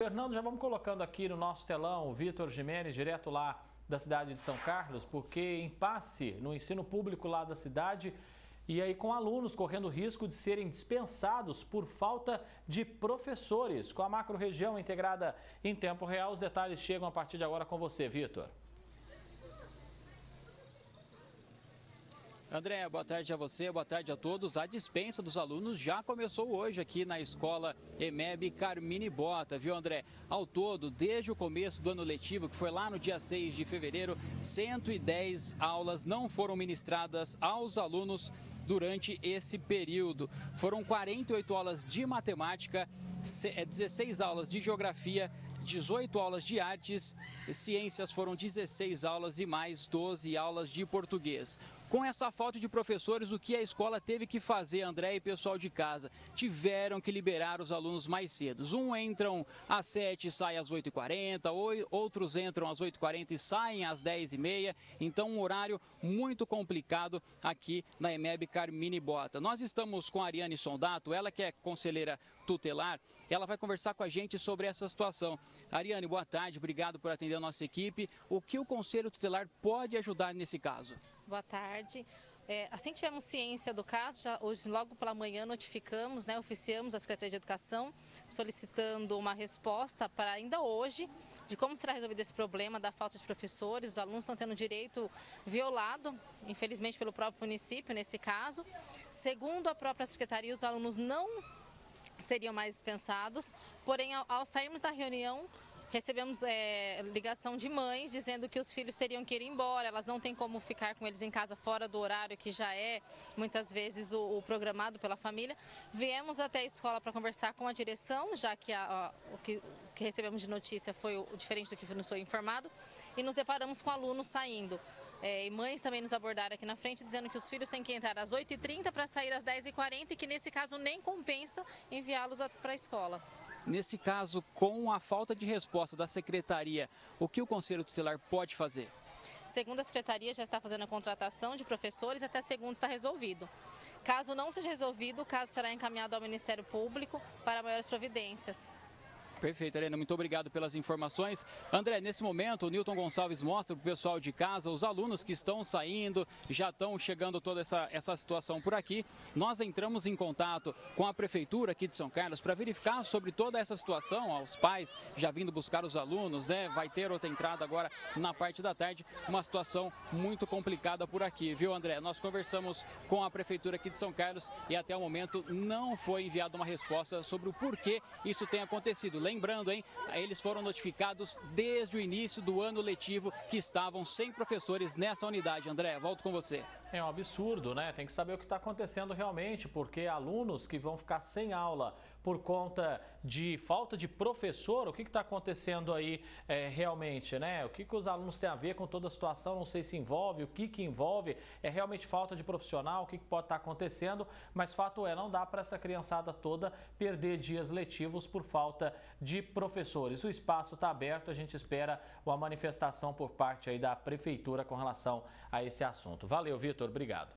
Fernando, já vamos colocando aqui no nosso telão o Vitor Jimenez, direto lá da cidade de São Carlos, porque impasse no ensino público lá da cidade e aí com alunos correndo risco de serem dispensados por falta de professores. Com a macro-região integrada em tempo real, os detalhes chegam a partir de agora com você, Vitor. André, boa tarde a você, boa tarde a todos. A dispensa dos alunos já começou hoje aqui na escola EMEB Carmine Bota, viu, André? Ao todo, desde o começo do ano letivo, que foi lá no dia 6 de fevereiro, 110 aulas não foram ministradas aos alunos durante esse período. Foram 48 aulas de matemática, 16 é, aulas de geografia, 18 aulas de artes, ciências foram 16 aulas e mais 12 aulas de português. Com essa falta de professores, o que a escola teve que fazer, André e pessoal de casa? Tiveram que liberar os alunos mais cedo. Um entram às 7 e saem às 8h40, outros entram às 8h40 e saem às 10h30. Então, um horário muito complicado aqui na EMEB Carmine Bota. Nós estamos com a Ariane Sondato, ela que é conselheira tutelar, ela vai conversar com a gente sobre essa situação. Ariane, boa tarde, obrigado por atender a nossa equipe. O que o Conselho Tutelar pode ajudar nesse caso? Boa tarde. É, assim que tivemos ciência do caso, já, hoje logo pela manhã notificamos, né, oficiamos a Secretaria de Educação solicitando uma resposta para ainda hoje de como será resolvido esse problema da falta de professores. Os alunos estão tendo direito violado, infelizmente pelo próprio município nesse caso. Segundo a própria Secretaria, os alunos não seriam mais dispensados, porém ao, ao sairmos da reunião recebemos é, ligação de mães dizendo que os filhos teriam que ir embora, elas não têm como ficar com eles em casa fora do horário que já é muitas vezes o, o programado pela família. Viemos até a escola para conversar com a direção, já que a, a, o, que, que, recebemos de notícia foi o, diferente do que nos foi informado, e nos deparamos com alunos saindo. É, e mães também nos abordaram aqui na frente dizendo que os filhos têm que entrar às 8h30 para sair às 10h40 e que nesse caso nem compensa enviá-los para a escola. Nesse caso, com a falta de resposta da secretaria, o que o Conselho Tutelar pode fazer? Segundo a secretaria, já está fazendo a contratação de professores, até segundo está resolvido. Caso não seja resolvido, o caso será encaminhado ao Ministério Público para maiores providências. Perfeito, Helena. Muito obrigado pelas informações. André, nesse momento, o Newton Gonçalves mostra para o pessoal de casa, os alunos que estão saindo, já estão chegando toda essa, essa situação por aqui. Nós entramos em contato com a Prefeitura aqui de São Carlos para verificar sobre toda essa situação, aos pais já vindo buscar os alunos, né? Vai ter outra entrada agora na parte da tarde, uma situação muito complicada por aqui, viu, André? Nós conversamos com a Prefeitura aqui de São Carlos e até o momento não foi enviada uma resposta sobre o porquê isso tem acontecido. Lembrando, hein, eles foram notificados desde o início do ano letivo que estavam sem professores nessa unidade. André, volto com você. É um absurdo, né? Tem que saber o que está acontecendo realmente, porque alunos que vão ficar sem aula por conta de falta de professor, o que está acontecendo aí é, realmente, né? O que, que os alunos têm a ver com toda a situação? Não sei se envolve, o que, que envolve, é realmente falta de profissional, o que, que pode estar tá acontecendo, mas fato é, não dá para essa criançada toda perder dias letivos por falta de professores. O espaço está aberto, a gente espera uma manifestação por parte aí da prefeitura com relação a esse assunto. Valeu, Vitor, obrigado.